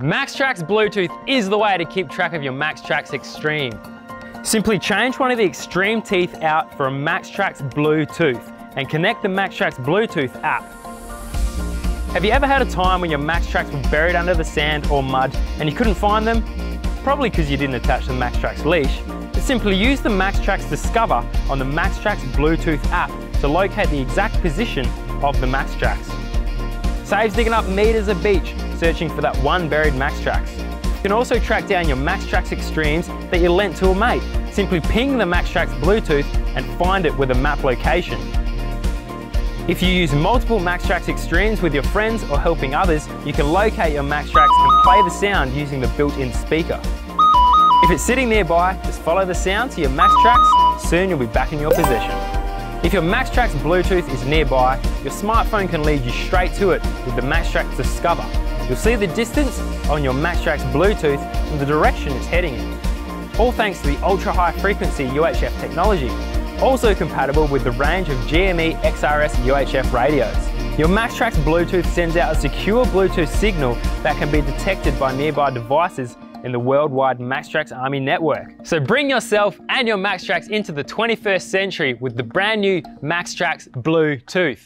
MAXTRAX Bluetooth is the way to keep track of your MAXTRAX XTREME. Simply change one of the XTREME teeth out for a MAXTRAX Bluetooth and connect the MAXTRAX Bluetooth app. Have you ever had a time when your MAXTRAX were buried under the sand or mud and you couldn't find them? Probably because you didn't attach the MAXTRAX leash. But simply use the MAXTRAX Discover on the MAXTRAX Bluetooth app to locate the exact position of the MAXTRAX. Saves digging up meters of beach searching for that one buried MAXTRAX. You can also track down your MAXTRAX XTREMEs that you lent to a mate. Simply ping the MAXTRAX Bluetooth and find it with a map location. If you use multiple MAXTRAX XTREMEs with your friends or helping others, you can locate your MAXTRAX and play the sound using the built-in speaker. If it's sitting nearby, just follow the sound to your MAXTRAX, soon you'll be back in your position. If your MAXTRAX Bluetooth is nearby, your smartphone can lead you straight to it with the MAXTRAX Discover. You'll see the distance on your MAXTRAX Bluetooth and the direction it's heading in. All thanks to the ultra high frequency UHF technology, also compatible with the range of GME XRS UHF radios. Your MAXTRAX Bluetooth sends out a secure Bluetooth signal that can be detected by nearby devices in the worldwide MAXTRAX Army network. So bring yourself and your MAXTRAX into the 21st century with the brand new MAXTRAX Bluetooth.